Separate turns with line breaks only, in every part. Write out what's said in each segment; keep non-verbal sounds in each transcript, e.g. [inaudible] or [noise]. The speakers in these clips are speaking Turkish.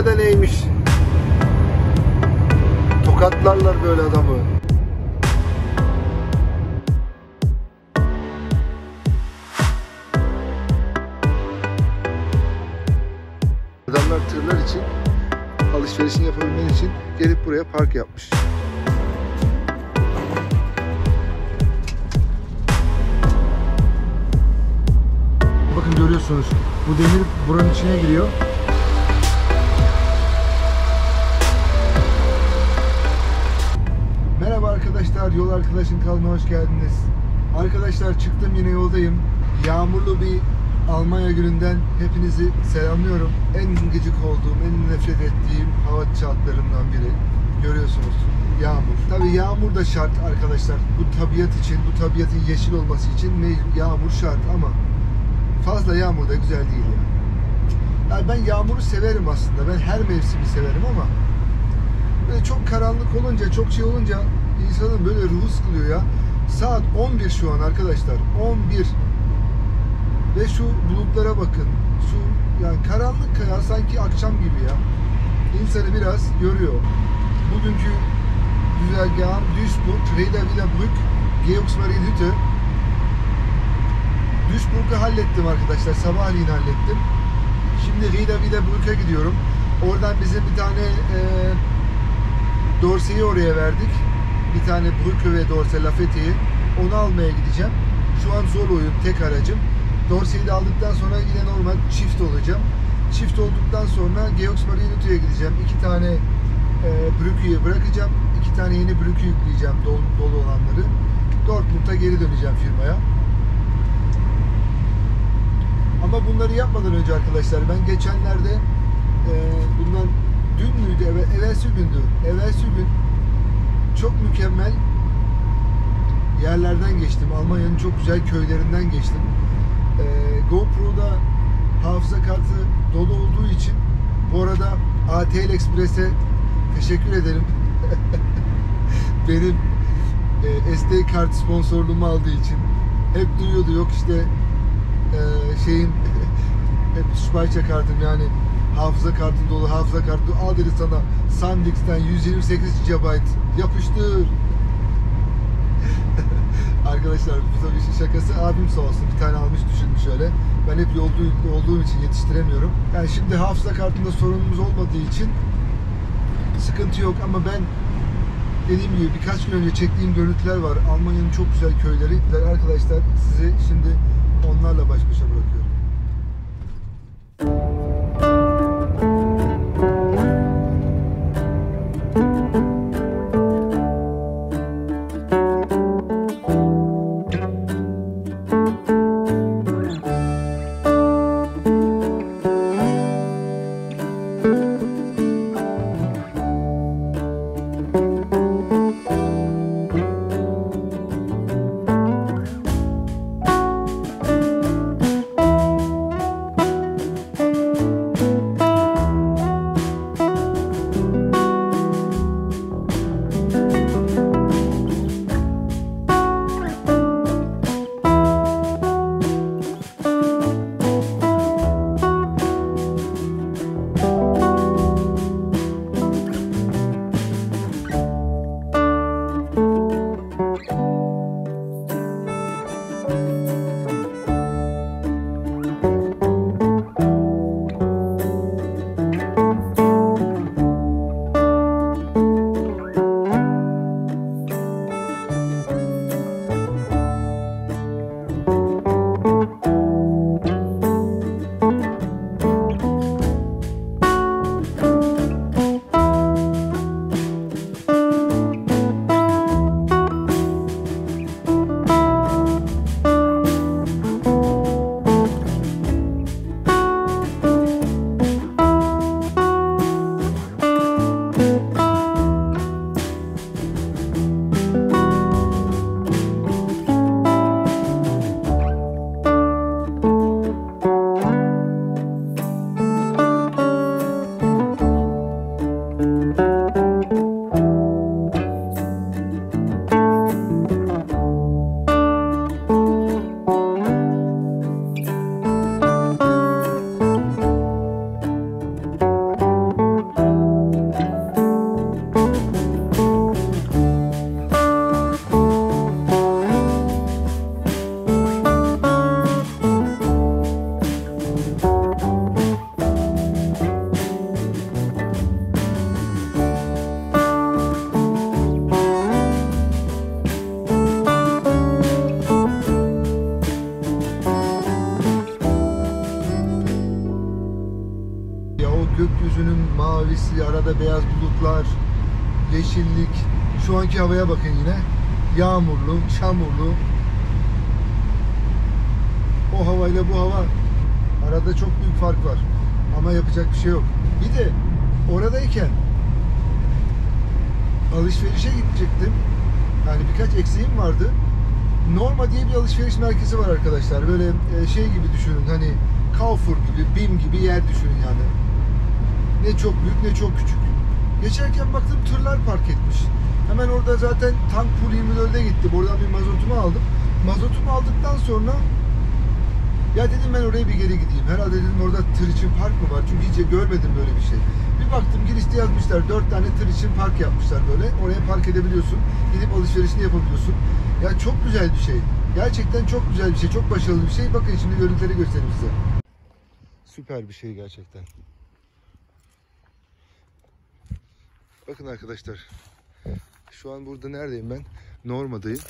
Almanya'da neymiş? Tokatlarlar böyle adamı. Adamlar tırlar için alışverişini yapabilmen için gelip buraya park yapmış. Bakın görüyorsunuz bu demir buranın içine giriyor. Arkadaşlar, yol arkadaşın kanalına hoş geldiniz. Arkadaşlar çıktım yine yoldayım. Yağmurlu bir Almanya gününden hepinizi selamlıyorum. En gıcık olduğum, en nefret ettiğim hava şartlarından biri. Görüyorsunuz yağmur. Tabi yağmur da şart arkadaşlar. Bu tabiat için, bu tabiatın yeşil olması için yağmur şart ama fazla yağmur da güzel değil ya. Yani ben yağmuru severim aslında. Ben her mevsimi severim ama çok karanlık olunca, çok şey olunca insanın böyle ruhu sıkılıyor ya. Saat 11 şu an arkadaşlar. 11. Ve şu bulutlara bakın. Şu yani karanlık ya sanki akşam gibi ya. İnsanı biraz yoruyor. Bugünkü güzergahım Duisburg, Reda Wienerbrück, Georgsmarienhütte. Duisburg'u hallettim arkadaşlar. Sabahleyin hallettim. Şimdi Rieda Wienerbrück'e gidiyorum. Oradan bizim bir tane e, Dorse'yi oraya verdik. Bir tane Brücke ve Dorse Lafette'yi. Onu almaya gideceğim. Şu an Zolo'yum, tek aracım. Dorse'yi de aldıktan sonra yine normal çift olacağım. Çift olduktan sonra Georgsmarienhütte'ye gideceğim. İki tane e, Brücke'yi bırakacağım. İki tane yeni Brücke yükleyeceğim dolu, dolu olanları. Dortmund'a geri döneceğim firmaya. Ama bunları yapmadan önce arkadaşlar ben geçenlerde e, bundan dün müydü, evet, evvelsi gündü. Evvelsi gün çok mükemmel yerlerden geçtim. Almanya'nın çok güzel köylerinden geçtim. E, GoPro'da hafıza kartı dolu olduğu için bu arada ATL Express'e teşekkür ederim. [laughs] Benim e, SD kart sponsorluğumu aldığı için hep duyuyordu yok işte e, şeyin [laughs] hep Speicher kartım yani hafıza kartın dolu hafıza kartı al dedi sana SanDisk'ten 128 GB yapıştır [laughs] Arkadaşlar bu tabii işin şakası abim sağ olsun bir tane almış düşünmüş öyle. Ben hep yolda olduğum için yetiştiremiyorum. Yani şimdi hafıza kartında sorunumuz olmadığı için sıkıntı yok ama ben dediğim gibi birkaç gün önce çektiğim görüntüler var. Almanya'nın çok güzel köyleri. Arkadaşlar sizi şimdi onlarla baş başa bırakıyorum. Yağmurlu, çamurlu. O havayla bu hava arada çok büyük fark var. Ama yapacak bir şey yok. Bir de oradayken alışverişe gidecektim. Yani birkaç eksiğim vardı. Norma diye bir alışveriş merkezi var arkadaşlar. Böyle e, şey gibi düşünün hani Carrefour gibi, BİM gibi yer düşünün yani. Ne çok büyük ne çok küçük. Geçerken baktım tırlar park etmiş. Hemen orada zaten tank pool 24'e gittim. Oradan bir mazotumu aldım. Mazotumu aldıktan sonra ya dedim ben oraya bir geri gideyim. Herhalde dedim orada tır için park mı var? Çünkü hiç görmedim böyle bir şey. Bir baktım girişte yazmışlar. Dört tane tır için park yapmışlar böyle. Oraya park edebiliyorsun. Gidip alışverişini yapabiliyorsun. Ya çok güzel bir şey. Gerçekten çok güzel bir şey. Çok başarılı bir şey. Bakın şimdi görüntüleri göstereyim size. Süper bir şey gerçekten. Bakın arkadaşlar. Şu an burada neredeyim ben? Norma'dayım.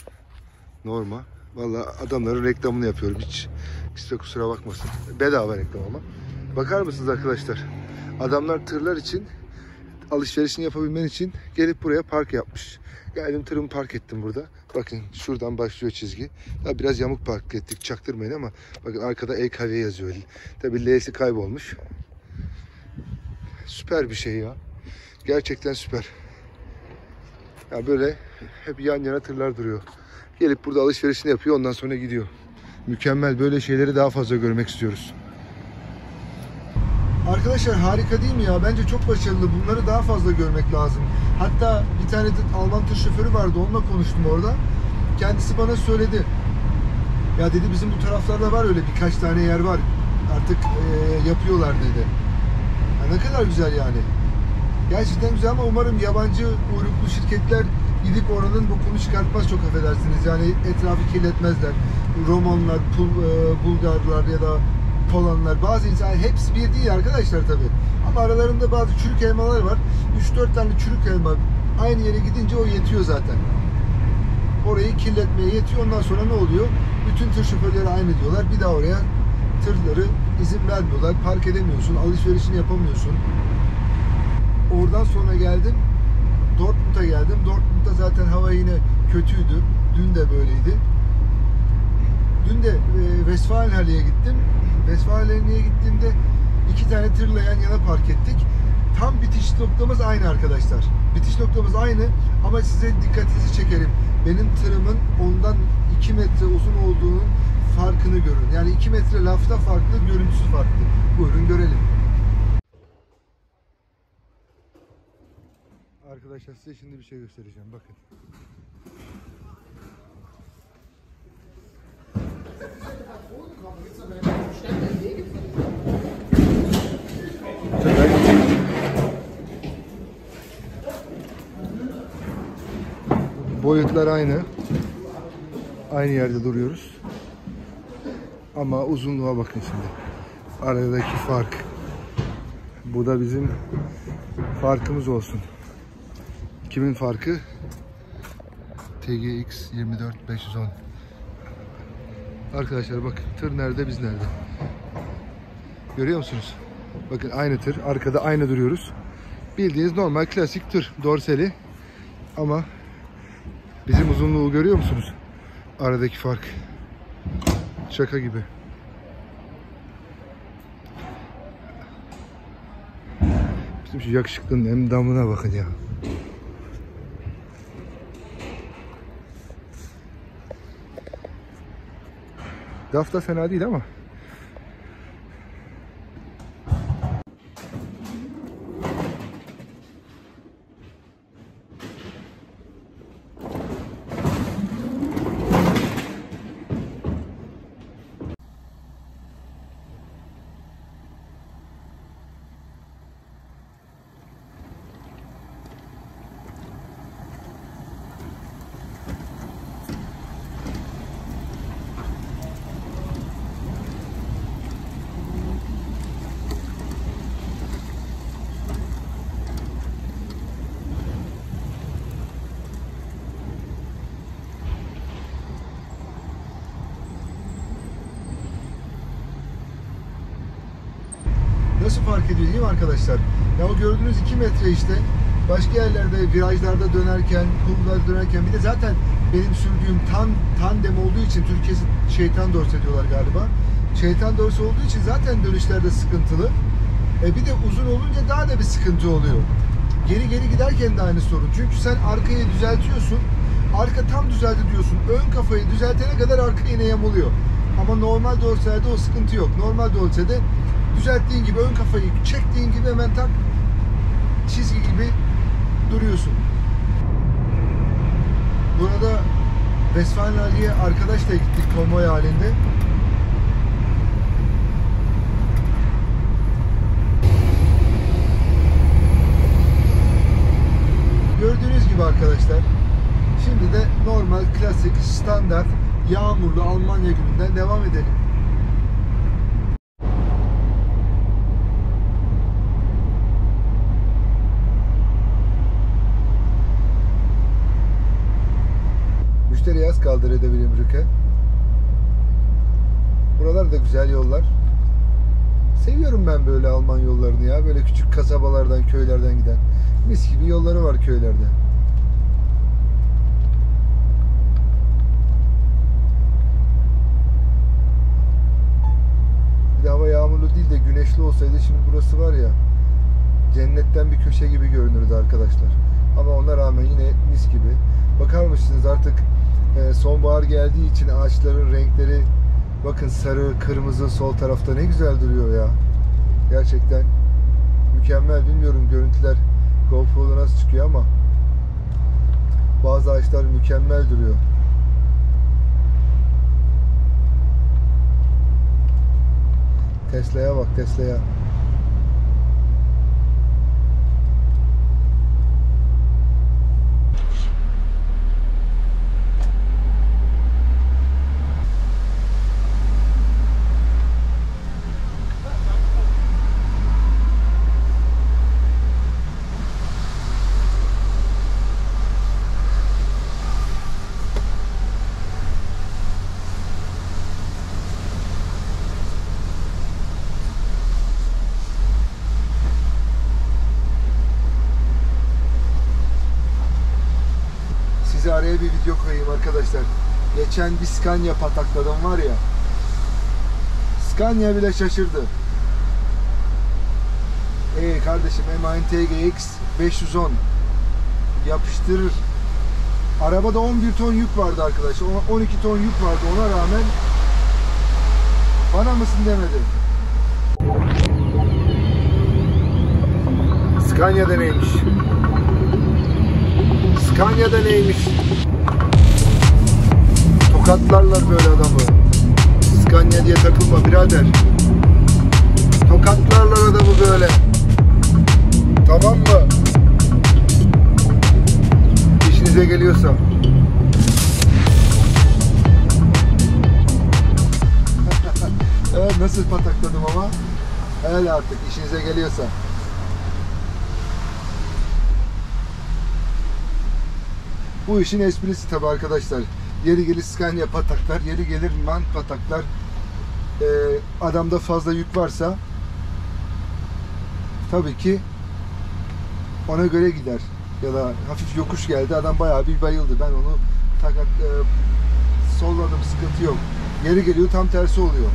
Norma. Vallahi adamların reklamını yapıyorum. Hiç kimse kusura bakmasın. Bedava reklam ama. Bakar mısınız arkadaşlar? Adamlar tırlar için alışverişini yapabilmen için gelip buraya park yapmış. Geldim tırımı park ettim burada. Bakın şuradan başlıyor çizgi. Daha biraz yamuk park ettik çaktırmayın ama bakın arkada EKV yazıyor. Tabi L'si kaybolmuş. Süper bir şey ya. Gerçekten süper. Ya böyle hep yan yana tırlar duruyor. Gelip burada alışverişini yapıyor ondan sonra gidiyor. Mükemmel böyle şeyleri daha fazla görmek istiyoruz. Arkadaşlar harika değil mi ya? Bence çok başarılı. Bunları daha fazla görmek lazım. Hatta bir tane de Alman tır şoförü vardı. Onunla konuştum orada. Kendisi bana söyledi. Ya dedi bizim bu taraflarda var öyle birkaç tane yer var. Artık e, yapıyorlar dedi. Ya ne kadar güzel yani. Gerçekten güzel ama umarım yabancı uyruklu şirketler gidip oranın bokunu çıkartmaz çok affedersiniz. Yani etrafı kirletmezler. Romanlar, Pul, e, Bulgarlar ya da Polanlar, bazı insan hepsi bir değil arkadaşlar tabi. Ama aralarında bazı çürük elmalar var. 3-4 tane çürük elma aynı yere gidince o yetiyor zaten. Orayı kirletmeye yetiyor. Ondan sonra ne oluyor? Bütün tır şoförleri aynı diyorlar. Bir daha oraya tırları izin vermiyorlar. Park edemiyorsun. Alışverişini yapamıyorsun. Oradan sonra geldim. Dortmund'a geldim. Dortmund'da zaten hava yine kötüydü. Dün de böyleydi. Dün de e, Westfalenhalle'ye gittim. Westfalenhalle'ye gittiğimde iki tane tırla yan yana park ettik. Tam bitiş noktamız aynı arkadaşlar. Bitiş noktamız aynı ama size dikkatinizi çekerim. Benim tırımın ondan 2 metre uzun olduğunun farkını görün. Yani 2 metre lafta farklı, görüntüsü farklı. Buyurun görelim. Arkadaşlar size şimdi bir şey göstereceğim. Bakın. Boyutlar aynı. Aynı yerde duruyoruz. Ama uzunluğa bakın şimdi. Aradaki fark. Bu da bizim farkımız olsun. Kimin farkı? TGX 24 510. Arkadaşlar bakın tır nerede biz nerede? Görüyor musunuz? Bakın aynı tır. Arkada aynı duruyoruz. Bildiğiniz normal klasik tır. Dorseli. Ama bizim uzunluğu görüyor musunuz? Aradaki fark. Şaka gibi. Bizim şu yakışıklının endamına bakın ya. Laf da fena değil ama. Nasıl fark ediyor değil mi arkadaşlar? Ya o gördüğünüz 2 metre işte başka yerlerde virajlarda dönerken, kurvlarda dönerken bir de zaten benim sürdüğüm tan, tandem olduğu için Türkiye'si şeytan dorse diyorlar galiba. Şeytan dorse olduğu için zaten dönüşlerde sıkıntılı. E bir de uzun olunca daha da bir sıkıntı oluyor. Geri geri giderken de aynı sorun. Çünkü sen arkayı düzeltiyorsun. Arka tam düzeldi diyorsun. Ön kafayı düzeltene kadar arka yine yamuluyor. Ama normal dorselde o sıkıntı yok. Normal dorsede düzelttiğin gibi ön kafayı çektiğin gibi hemen tak çizgi gibi duruyorsun. Burada Westfalenali'ye arkadaşla gittik konvoy halinde. Gördüğünüz gibi arkadaşlar şimdi de normal klasik standart yağmurlu Almanya gününden devam edelim. Seviyorum ben böyle Alman yollarını ya. Böyle küçük kasabalardan, köylerden giden. Mis gibi yolları var köylerde. Bir de hava yağmurlu değil de güneşli olsaydı şimdi burası var ya cennetten bir köşe gibi görünürdü arkadaşlar. Ama ona rağmen yine mis gibi. Bakar mısınız artık e, sonbahar geldiği için ağaçların renkleri bakın sarı, kırmızı sol tarafta ne güzel duruyor ya. Gerçekten mükemmel. Bilmiyorum görüntüler GoPro'da nasıl çıkıyor ama bazı ağaçlar mükemmel duruyor. Tesla'ya bak Tesla'ya. Size araya bir video koyayım arkadaşlar. Geçen bir Scania patakladım var ya. Scania bile şaşırdı. Ee kardeşim M TGX 510 yapıştırır. Arabada 11 ton yük vardı arkadaşlar. 12 ton yük vardı. Ona rağmen bana mısın demedi. Scania'da neymiş? Scania'da neymiş? Tokatlarlar böyle adamı. Scania diye takılma birader. Tokatlarlar adamı böyle. Tamam mı? İşinize geliyorsa. [laughs] evet nasıl patakladım ama? Öyle artık işinize geliyorsa. Bu işin esprisi tabi arkadaşlar. Yeri gelir Scania pataklar, yeri gelir man pataklar. Ee, adamda fazla yük varsa tabii ki ona göre gider. Ya da hafif yokuş geldi adam bayağı bir bayıldı. Ben onu takat e, solladım sıkıntı yok. Yeri geliyor tam tersi oluyor.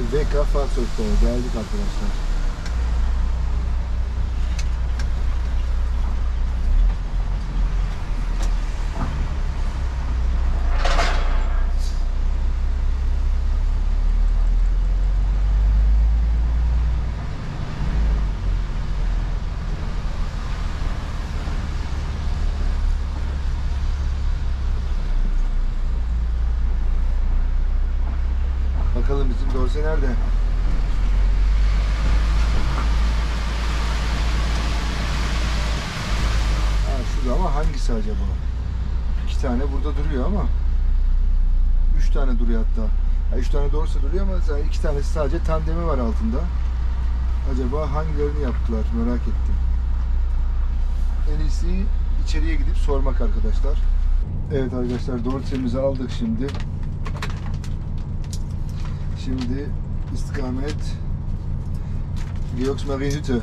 VK Faktör'de geldik arkadaşlar. Dorse nerede? Ha şurada ama hangisi acaba? İki tane burada duruyor ama üç tane duruyor hatta. Ya üç tane Dorse duruyor ama iki tanesi sadece tandemi var altında. Acaba hangilerini yaptılar merak ettim. En iyisi içeriye gidip sormak arkadaşlar. Evet arkadaşlar Dorse'mizi aldık şimdi. Şimdi istikamet Georgsmariehütte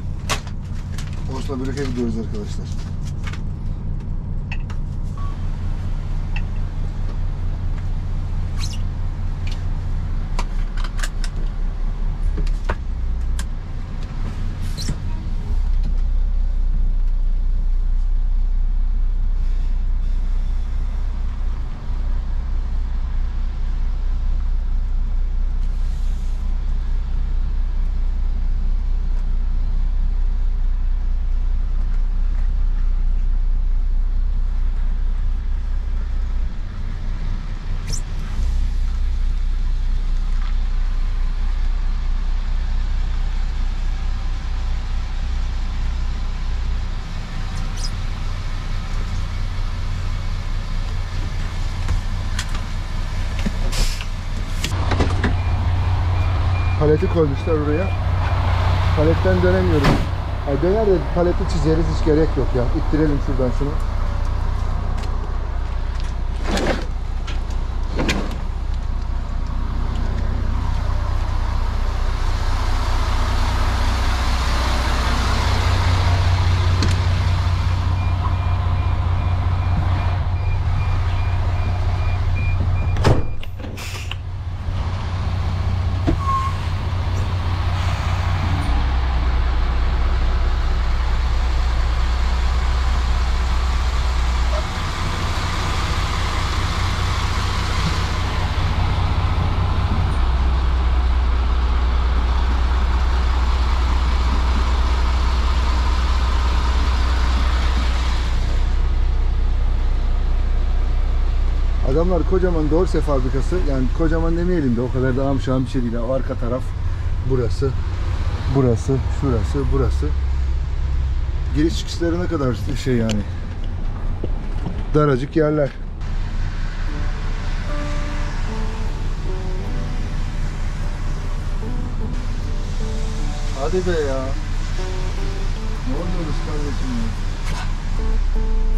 Osnabrück'e gidiyoruz arkadaşlar. Paleti koymuşlar oraya. Paletten dönemiyorum. Ay döner de paleti çizeriz hiç gerek yok ya. İttirelim şuradan şunu. Adamlar kocaman Dorse fabrikası. Yani kocaman demeyelim de o kadar da amşan bir şey değil. O arka taraf burası. Burası, şurası, burası. Giriş çıkışlarına kadar şey yani. Daracık yerler. Hadi be ya. Ne oluyoruz kardeşim ya?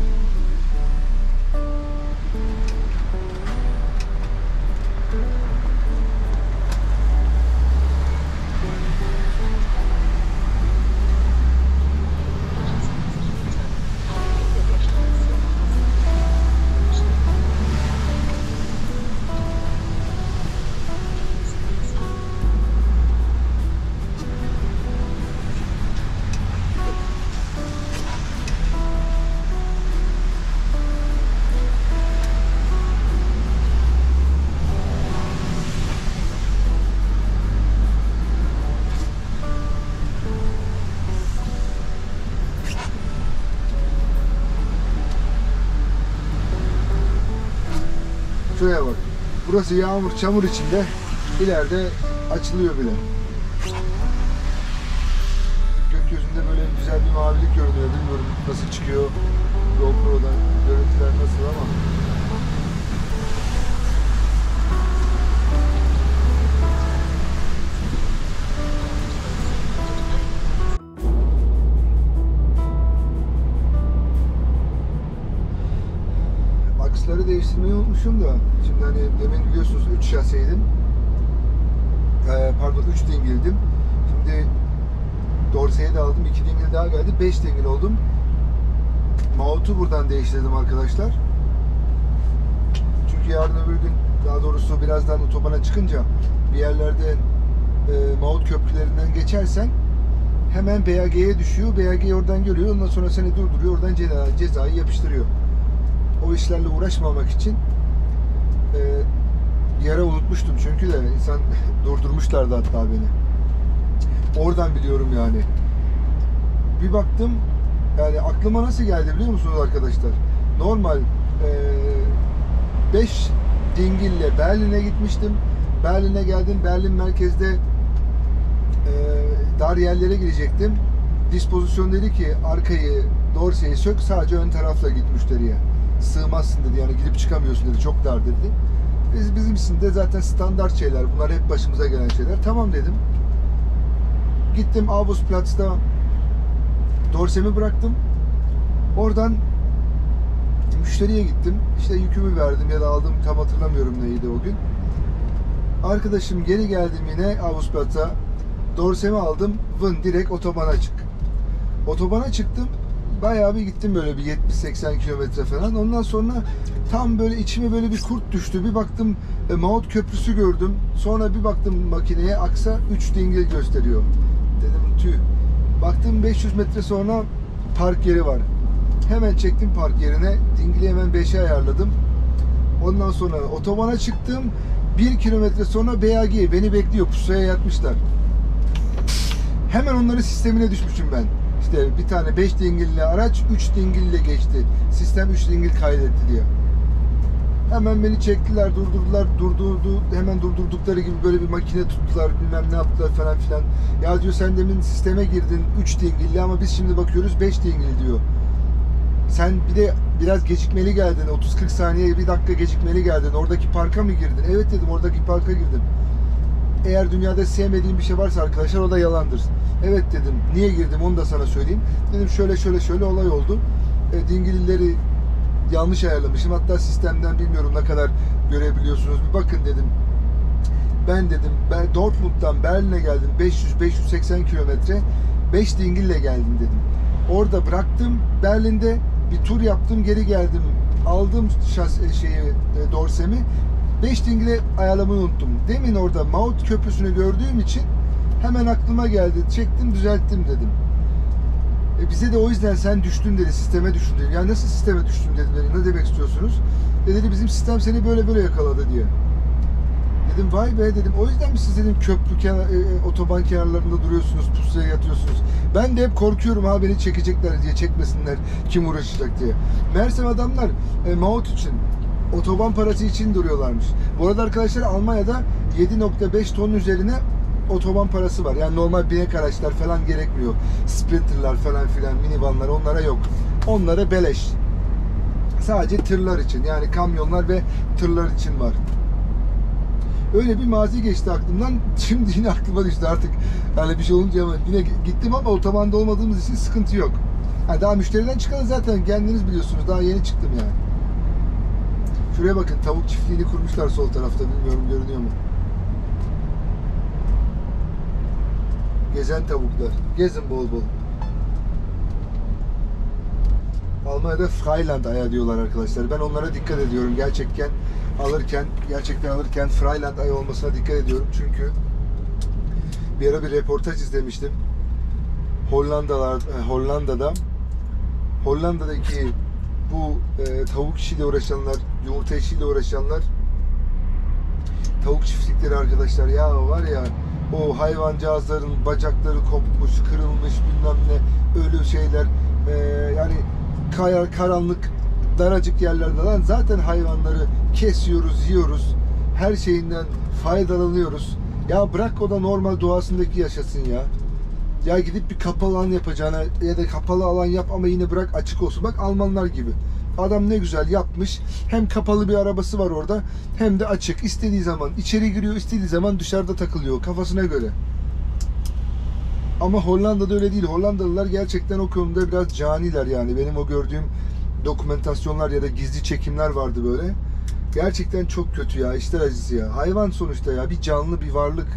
Burası yağmur, çamur içinde. İleride açılıyor bile. Gökyüzünde böyle güzel bir mavilik görünüyor. Bilmiyorum nasıl çıkıyor GoPro'dan görüntüler nasıl ama. Değiştirmeyi unutmuşum da. Şimdi hani demin biliyorsunuz 3 şaseydim. Ee, pardon 3 dingildim. Şimdi Dorse'ye de aldım. 2 dingil daha geldi. 5 dingil oldum. Mount'u buradan değiştirdim arkadaşlar. Çünkü yarın öbür gün daha doğrusu birazdan otobana çıkınca bir yerlerde e, Mount köprülerinden geçersen hemen BAG'ye düşüyor. BAG oradan görüyor. Ondan sonra seni durduruyor. Oradan ceza, cezayı yapıştırıyor işlerle uğraşmamak için e, bir ara unutmuştum çünkü de insan [laughs] durdurmuşlardı hatta beni. Oradan biliyorum yani. Bir baktım yani aklıma nasıl geldi biliyor musunuz arkadaşlar? Normal 5 dingille Berlin'e gitmiştim. Berlin'e geldim. Berlin merkezde e, dar yerlere girecektim. Dispozisyon dedi ki arkayı dorseyi sök sadece ön tarafla git müşteriye. Sığmazsın dedi yani gidip çıkamıyorsun dedi çok dar dedi. Biz bizim de zaten standart şeyler bunlar hep başımıza gelen şeyler. Tamam dedim. Gittim Avusplatz'ta dorsemi bıraktım. Oradan müşteriye gittim. İşte yükümü verdim ya da aldım tam hatırlamıyorum neydi o gün. Arkadaşım geri geldim yine Avusplatz'a. Dorsemi aldım. Vın direkt otobana çık. Otobana çıktım. Bayağı bir gittim böyle bir 70-80 kilometre falan. Ondan sonra tam böyle içime böyle bir kurt düştü. Bir baktım e, Maut Köprüsü gördüm. Sonra bir baktım makineye aksa 3 dingil gösteriyor. Dedim tüh. Baktım 500 metre sonra park yeri var. Hemen çektim park yerine. Dingili hemen 5'e ayarladım. Ondan sonra otobana çıktım. 1 kilometre sonra BAG beni bekliyor. Pusuya yatmışlar. Hemen onların sistemine düşmüşüm ben. İşte bir tane 5 dingilli araç 3 dingille geçti. Sistem 3 dingil kaydetti diye. Hemen beni çektiler, durdurdular, durdurdu, hemen durdurdukları gibi böyle bir makine tuttular, bilmem ne yaptılar falan filan. Ya diyor sen demin sisteme girdin 3 dingilli ama biz şimdi bakıyoruz 5 dingil diyor. Sen bir de biraz gecikmeli geldin, 30-40 saniye bir dakika gecikmeli geldin. Oradaki parka mı girdin? Evet dedim oradaki parka girdim. Eğer dünyada sevmediğim bir şey varsa arkadaşlar o da yalandır. Evet dedim. Niye girdim onu da sana söyleyeyim. Dedim şöyle şöyle şöyle olay oldu. E, dingilleri yanlış ayarlamışım. Hatta sistemden bilmiyorum ne kadar görebiliyorsunuz. Bir bakın dedim. Ben dedim ben Dortmund'dan Berlin'e geldim. 500-580 kilometre. 5 dingille geldim dedim. Orada bıraktım. Berlin'de bir tur yaptım. Geri geldim. Aldım şas e, şeyi e, dorsemi. 5 dingile ayarlamayı unuttum. Demin orada Maut Köprüsü'nü gördüğüm için hemen aklıma geldi. Çektim düzelttim dedim. E bize de o yüzden sen düştün dedi, sisteme düştün dedi. Ya nasıl sisteme düştün dedi, ne demek istiyorsunuz? E dedi bizim sistem seni böyle böyle yakaladı diye. Dedim vay be dedim. O yüzden mi siz dedim köprü kenar, e, e, otoban kenarlarında duruyorsunuz, pusuya yatıyorsunuz. Ben de hep korkuyorum ha beni çekecekler diye, çekmesinler kim uğraşacak diye. Meğersem adamlar e, Maut için, otoban parası için duruyorlarmış. Bu arada arkadaşlar Almanya'da 7.5 ton üzerine otoban parası var. Yani normal binek araçlar falan gerekmiyor. Sprinterlar falan filan, minivanlar onlara yok. Onlara beleş. Sadece tırlar için yani kamyonlar ve tırlar için var. Öyle bir mazi geçti aklımdan. [laughs] Şimdi yine aklıma düştü artık. Yani bir şey olunca ama yine gittim ama otobanda olmadığımız için sıkıntı yok. Yani daha müşteriden çıkalı zaten kendiniz biliyorsunuz. Daha yeni çıktım yani. Şuraya bakın tavuk çiftliğini kurmuşlar sol tarafta. Bilmiyorum görünüyor mu? Gezen tavuklar. Gezin bol bol. Almanya'da Freiland aya diyorlar arkadaşlar. Ben onlara dikkat ediyorum. Gerçekten alırken, gerçekten alırken Freiland ayı olmasına dikkat ediyorum. Çünkü bir ara bir reportaj izlemiştim. Hollandalar, e, Hollanda'da Hollanda'daki bu e, tavuk işiyle uğraşanlar, yumurta işiyle uğraşanlar tavuk çiftlikleri arkadaşlar ya var ya o hayvancağızların bacakları kopmuş, kırılmış bilmem ne ölü şeyler e, yani kayar karanlık daracık yerlerde lan zaten hayvanları kesiyoruz, yiyoruz. Her şeyinden faydalanıyoruz. Ya bırak o da normal doğasındaki yaşasın ya. Ya gidip bir kapalı alan yapacağına ya da kapalı alan yap ama yine bırak açık olsun. Bak Almanlar gibi. Adam ne güzel yapmış. Hem kapalı bir arabası var orada hem de açık. İstediği zaman içeri giriyor, istediği zaman dışarıda takılıyor kafasına göre. Ama Hollanda'da öyle değil. Hollandalılar gerçekten o konuda biraz caniler yani. Benim o gördüğüm dokumentasyonlar ya da gizli çekimler vardı böyle. Gerçekten çok kötü ya. İşler acısı ya. Hayvan sonuçta ya. Bir canlı bir varlık.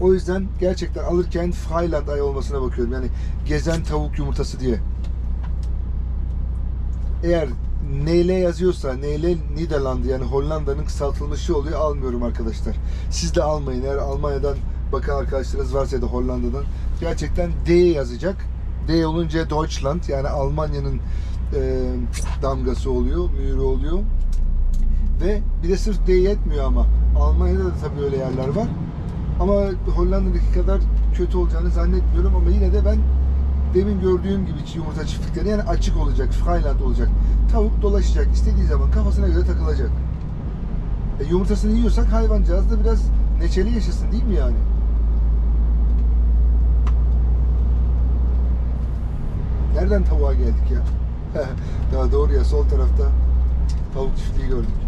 O yüzden gerçekten alırken Freiland ay olmasına bakıyorum. Yani gezen tavuk yumurtası diye. Eğer NL yazıyorsa NL Niderlandı yani Hollanda'nın kısaltılmışı oluyor almıyorum arkadaşlar. Siz de almayın eğer Almanya'dan bakan arkadaşlarınız varsa ya da Hollanda'dan gerçekten D yazacak. D olunca Deutschland yani Almanya'nın e, damgası oluyor, mührü oluyor. Ve bir de sırf D yetmiyor ama Almanya'da da tabii öyle yerler var. Ama Hollanda'daki kadar kötü olacağını zannetmiyorum ama yine de ben demin gördüğüm gibi yumurta çiftlikleri yani açık olacak, Freiland olacak. Tavuk dolaşacak, istediği zaman kafasına göre takılacak. E, yumurtasını yiyorsak hayvancağız da biraz neşeli yaşasın değil mi yani? Nereden tavuğa geldik ya? [laughs] Daha doğru ya sol tarafta tavuk çiftliği gördük.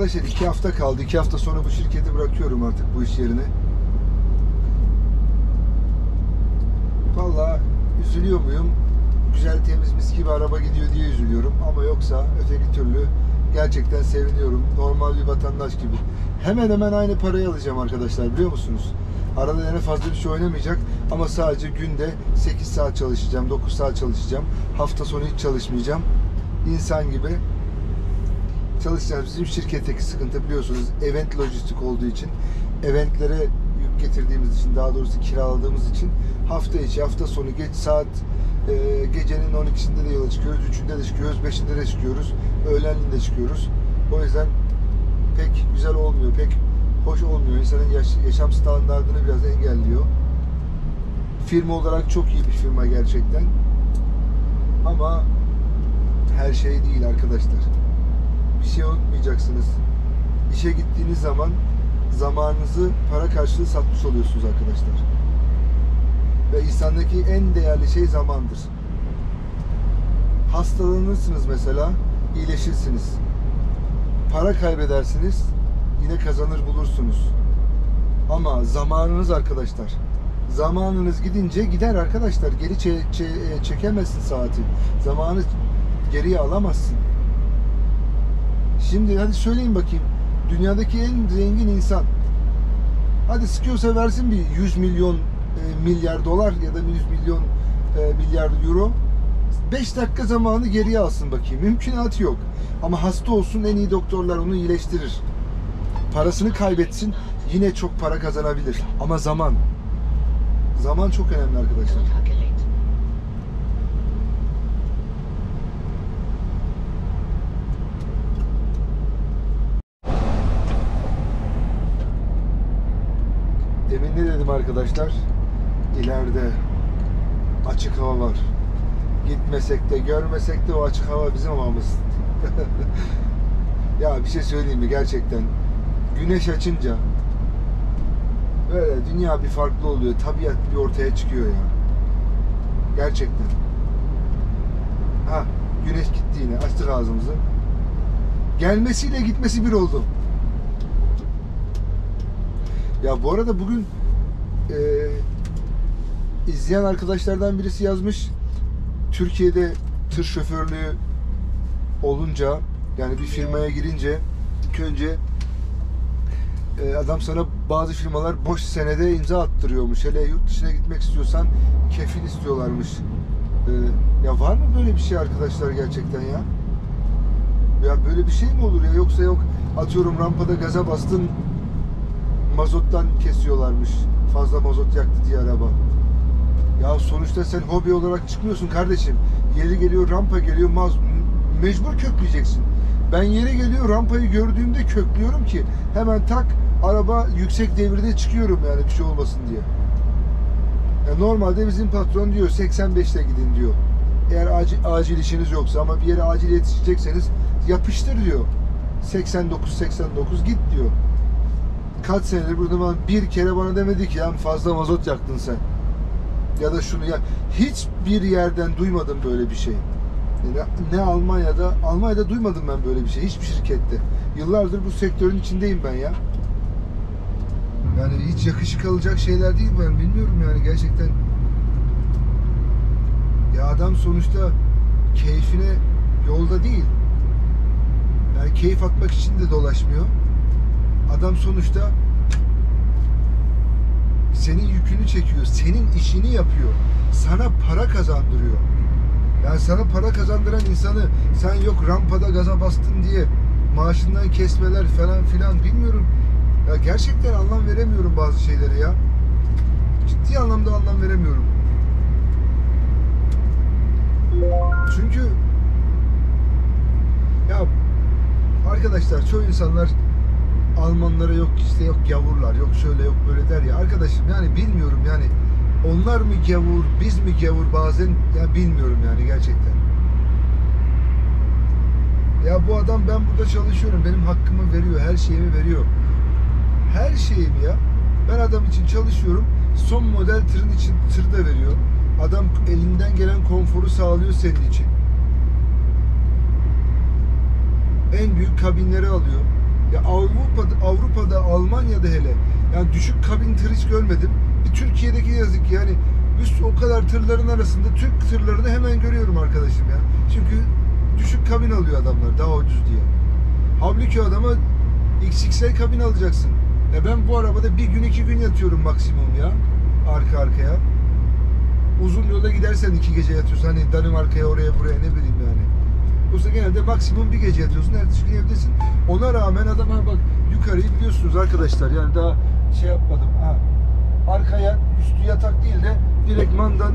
Arkadaşlar iki hafta kaldı. İki hafta sonra bu şirketi bırakıyorum artık bu iş yerine. Vallahi üzülüyor muyum? Güzel temiz mis gibi araba gidiyor diye üzülüyorum. Ama yoksa öteki türlü gerçekten seviniyorum. Normal bir vatandaş gibi. Hemen hemen aynı parayı alacağım arkadaşlar biliyor musunuz? Arada yine fazla bir şey oynamayacak ama sadece günde 8 saat çalışacağım, 9 saat çalışacağım. Hafta sonu hiç çalışmayacağım. İnsan gibi çalışacağız. Bizim şirketteki sıkıntı biliyorsunuz event lojistik olduğu için eventlere yük getirdiğimiz için daha doğrusu kiraladığımız için hafta içi hafta sonu geç saat e, gecenin 12'sinde de yola çıkıyoruz, 3'ünde de çıkıyoruz, 5'inde de çıkıyoruz, öğlenliğinde de çıkıyoruz. O yüzden pek güzel olmuyor, pek hoş olmuyor. İnsanın yaş- yaşam standartını biraz engelliyor. Firma olarak çok iyi bir firma gerçekten. Ama her şey değil arkadaşlar bir şey unutmayacaksınız. İşe gittiğiniz zaman zamanınızı para karşılığı satmış oluyorsunuz arkadaşlar. Ve insandaki en değerli şey zamandır. Hastalanırsınız mesela, iyileşirsiniz. Para kaybedersiniz, yine kazanır bulursunuz. Ama zamanınız arkadaşlar. Zamanınız gidince gider arkadaşlar. Geri çe- çe- çekemezsin saati. Zamanı geriye alamazsın. Şimdi hadi söyleyin bakayım. Dünyadaki en zengin insan. Hadi sıkıyorsa versin bir 100 milyon e, milyar dolar ya da 100 milyon e, milyar euro. 5 dakika zamanı geriye alsın bakayım. Mümkünatı yok. Ama hasta olsun en iyi doktorlar onu iyileştirir. Parasını kaybetsin yine çok para kazanabilir. Ama zaman. Zaman çok önemli arkadaşlar. Demin ne dedim arkadaşlar? İleride açık hava var. Gitmesek de görmesek de o açık hava bizim havamız. [laughs] ya bir şey söyleyeyim mi gerçekten? Güneş açınca böyle dünya bir farklı oluyor. Tabiat bir ortaya çıkıyor ya. Gerçekten. Ha güneş gitti yine. Açtık ağzımızı. Gelmesiyle gitmesi bir oldu. Ya bu arada bugün e, izleyen arkadaşlardan birisi yazmış. Türkiye'de tır şoförlüğü olunca yani bir firmaya girince ilk önce e, adam sana bazı firmalar boş senede imza attırıyormuş. Hele yurt dışına gitmek istiyorsan kefil istiyorlarmış. E, ya var mı böyle bir şey arkadaşlar gerçekten ya? Ya böyle bir şey mi olur ya? Yoksa yok atıyorum rampada gaza bastın mazottan kesiyorlarmış. Fazla mazot yaktı diye araba. Ya sonuçta sen hobi olarak çıkmıyorsun kardeşim. Yeri geliyor rampa geliyor maz mecbur kökleyeceksin. Ben yeri geliyor rampayı gördüğümde köklüyorum ki hemen tak araba yüksek devirde çıkıyorum yani bir şey olmasın diye. Ya normalde bizim patron diyor 85'te gidin diyor. Eğer acil, acil işiniz yoksa ama bir yere acil yetişecekseniz yapıştır diyor. 89 89 git diyor. Kaç senedir burada bana bir kere bana demedi ki ya fazla mazot yaktın sen. Ya da şunu ya hiçbir yerden duymadım böyle bir şey. Yani ne Almanya'da Almanya'da duymadım ben böyle bir şey hiçbir şirkette. Yıllardır bu sektörün içindeyim ben ya. Yani hiç yakışık alacak şeyler değil ben bilmiyorum yani gerçekten. Ya adam sonuçta keyfine yolda değil. Yani keyif atmak için de dolaşmıyor. Adam sonuçta senin yükünü çekiyor, senin işini yapıyor. Sana para kazandırıyor. Yani sana para kazandıran insanı sen yok rampada gaza bastın diye maaşından kesmeler falan filan bilmiyorum. Ya gerçekten anlam veremiyorum bazı şeylere ya. Ciddi anlamda anlam veremiyorum. Çünkü ya arkadaşlar çoğu insanlar Almanlara yok işte yok gavurlar yok şöyle yok böyle der ya arkadaşım yani bilmiyorum yani onlar mı gavur biz mi gavur bazen ya bilmiyorum yani gerçekten. Ya bu adam ben burada çalışıyorum benim hakkımı veriyor her şeyimi veriyor. Her şeyimi ya. Ben adam için çalışıyorum. Son model tırın için tır da veriyor. Adam elinden gelen konforu sağlıyor senin için. En büyük kabinleri alıyor. Ya Avrupa'da, Avrupa'da, Almanya'da hele yani düşük kabin tır hiç görmedim. Bir Türkiye'deki yazık ki yani üst o kadar tırların arasında Türk tırlarını hemen görüyorum arkadaşım ya. Çünkü düşük kabin alıyor adamlar daha ucuz diye. Halbuki adama XXL kabin alacaksın. E ben bu arabada bir gün iki gün yatıyorum maksimum ya. Arka arkaya. Uzun yolda gidersen iki gece yatıyorsun. Hani Danimarka'ya oraya buraya ne bileyim Yoksa genelde maksimum bir gece yatıyorsun. Ertesi gün evdesin. Ona rağmen adama bak yukarıyı biliyorsunuz arkadaşlar. Yani daha şey yapmadım. Ha. Arkaya üstü yatak değil de direktmandan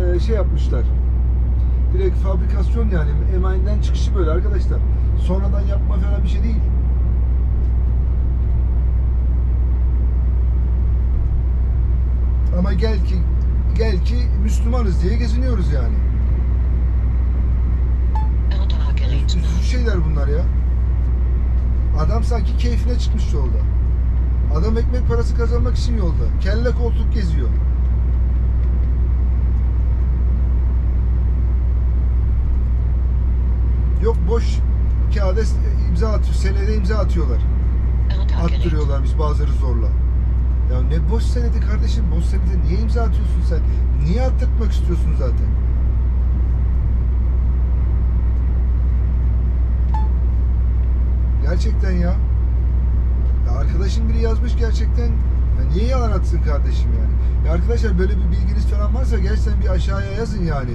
e, şey yapmışlar. Direkt fabrikasyon yani emayinden çıkışı böyle arkadaşlar. Sonradan yapma falan bir şey değil. Ama gel ki gel ki Müslümanız diye geziniyoruz yani.
Endtagerät.
Üzücü şeyler bunlar ya. Adam sanki keyfine çıkmış yolda. Adam ekmek parası kazanmak için yolda. Kelle koltuk geziyor. Yok boş kağıda imza atıyor. Senede imza atıyorlar.
Endtagerät.
Attırıyorlarmış bazıları zorla. Ya ne boş senedi kardeşim. Boş senedi niye imza atıyorsun sen? Niye attırtmak istiyorsun zaten? Gerçekten ya. Ya arkadaşım biri yazmış gerçekten. Ya niye yalan atsın kardeşim yani? Ya arkadaşlar böyle bir bilginiz falan varsa gerçekten bir aşağıya yazın yani.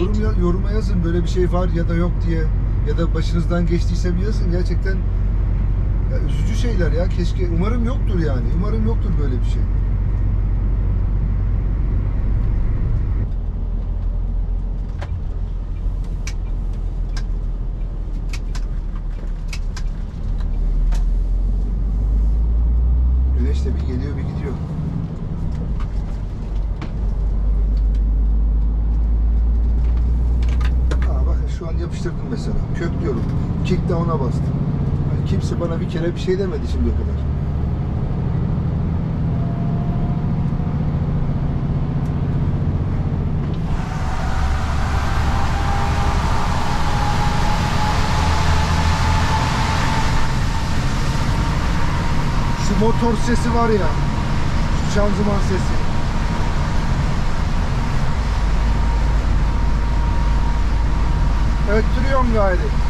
Yorum ya- yoruma yazın böyle bir şey var ya da yok diye. Ya da başınızdan geçtiyse bir yazın. Gerçekten ya üzücü şeyler ya. Keşke umarım yoktur yani. Umarım yoktur böyle bir şey. Güneş de bir geliyor bir gidiyor. Aa bakın şu an yapıştırdım mesela. Köklüyorum. Kick down'a bastım. Yani kimse bana bir kere bir şey demedi şimdiye kadar. Şu motor sesi var ya. Şu şanzıman sesi. Öttürüyorum gayri.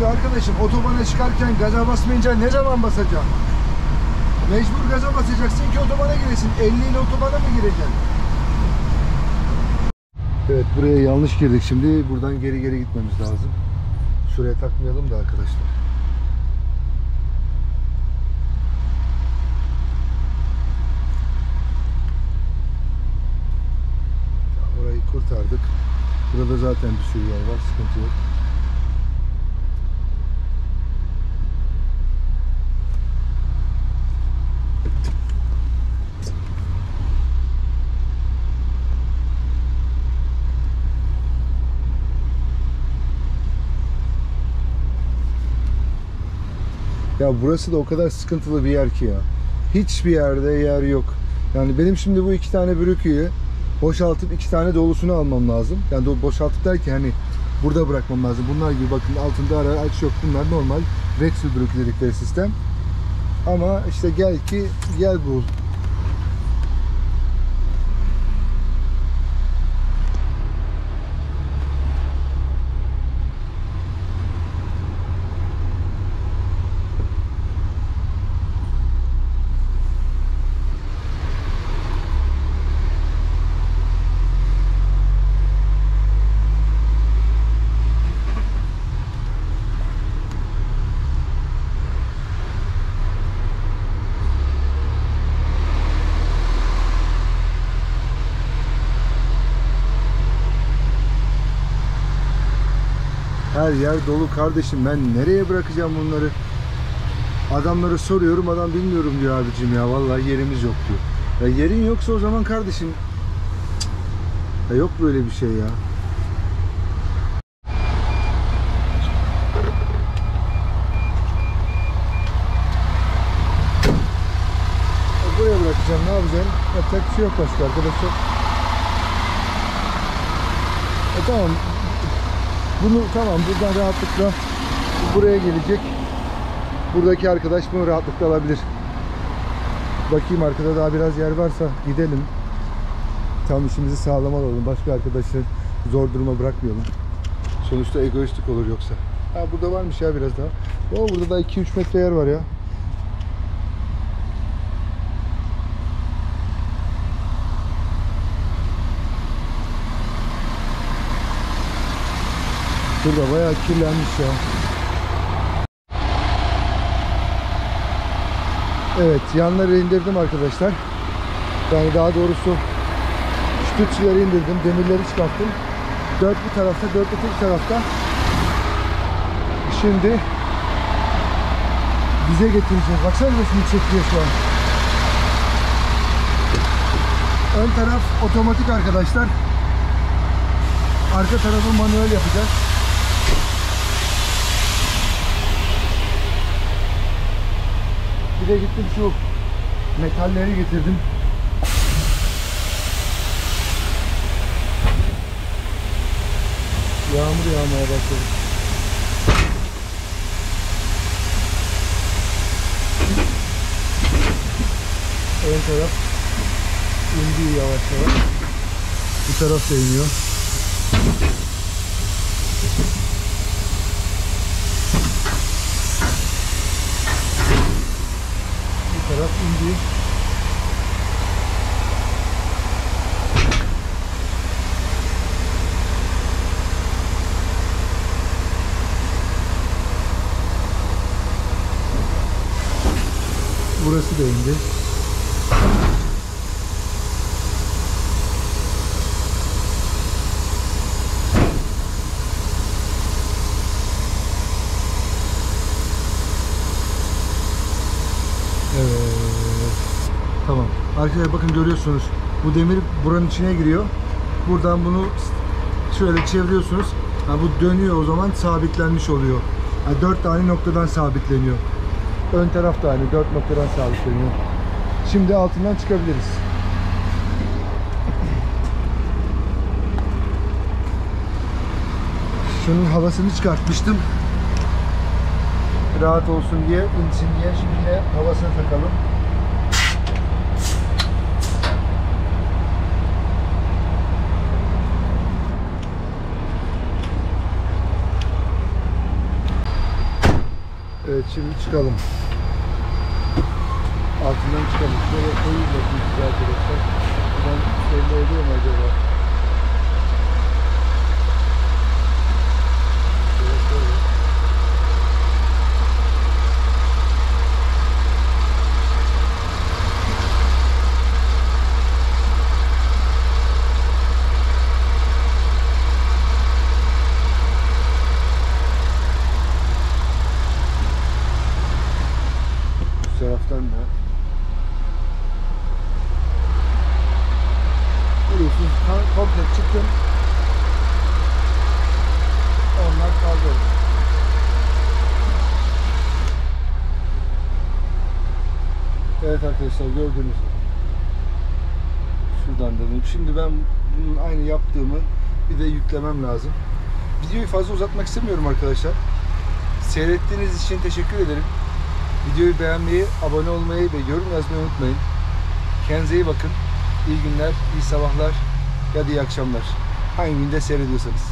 Şimdi arkadaşım otobana çıkarken gaza basmayınca ne zaman basacağım? Mecbur gaza basacaksın ki otobana giresin. 50 ile otobana mı gireceksin? Evet buraya yanlış girdik şimdi. Buradan geri geri gitmemiz lazım. Şuraya takmayalım da arkadaşlar. Orayı kurtardık. Burada zaten bir sürü yer var. Sıkıntı yok. Ya burası da o kadar sıkıntılı bir yer ki ya. Hiçbir yerde yer yok. Yani benim şimdi bu iki tane brüküyü boşaltıp iki tane dolusunu almam lazım. Yani boşaltıp derken hani burada bırakmam lazım. Bunlar gibi bakın altında ara aç yok. Bunlar normal Rexel brük dedikleri sistem. Ama işte gel ki gel bul. Her yer dolu kardeşim. Ben nereye bırakacağım bunları? Adamlara soruyorum. Adam bilmiyorum diyor abicim ya. Vallahi yerimiz yok diyor. Ya yerin yoksa o zaman kardeşim ya yok böyle bir şey ya. Buraya bırakacağım. Ne yapacaksın? Yapacak bir şey yok başka arkadaşlar. E tamam. Bunu tamam buradan rahatlıkla buraya gelecek. Buradaki arkadaş bunu rahatlıkla alabilir. Bakayım arkada daha biraz yer varsa gidelim. Tam işimizi sağlam alalım. Başka arkadaşı zor duruma bırakmayalım. Sonuçta egoistik olur yoksa. Ha burada varmış ya biraz daha. O burada da 2-3 metre yer var ya. Şurada bayağı kirlenmiş ya. Evet yanları indirdim arkadaşlar. Yani daha doğrusu stütçüleri indirdim. Demirleri çıkarttım. Dört bir tarafta, dört öteki tarafta. Şimdi bize getireceğiz. Baksana resmi çekiyor şu an. Ön taraf otomatik arkadaşlar. Arka tarafı manuel yapacağız. Bir de gittim şu metalleri getirdim. Yağmur yağmaya başladı. Ön taraf indi yavaş yavaş. Bu taraf da iniyor. İndi. Burası da indi. Tamam. Arkadaşlar bakın görüyorsunuz. Bu demir buranın içine giriyor. Buradan bunu şöyle çeviriyorsunuz. Ha, bu dönüyor o zaman sabitlenmiş oluyor. Ha, dört tane noktadan sabitleniyor. Ön taraf da aynı. Dört noktadan sabitleniyor. Şimdi altından çıkabiliriz. Şunun havasını çıkartmıştım. Rahat olsun diye, insin diye. Şimdi de havasını takalım. Evet şimdi çıkalım. Altından çıkalım. Şöyle koyayım bakayım size arkadaşlar. Buradan belli oluyor mu acaba? Şöyle şöyle. Bu taraftan da. Görüyorsunuz ka- komple çıktım. Onlar kaldı. orada. Evet arkadaşlar gördüğünüz. Şuradan dönüp şimdi ben bunun aynı yaptığımı bir de yüklemem lazım. Videoyu fazla uzatmak istemiyorum arkadaşlar. Seyrettiğiniz için teşekkür ederim. Videoyu beğenmeyi, abone olmayı ve yorum yazmayı unutmayın. Kendinize iyi bakın. İyi günler, iyi sabahlar ya da iyi akşamlar. Hangi günde seyrediyorsanız.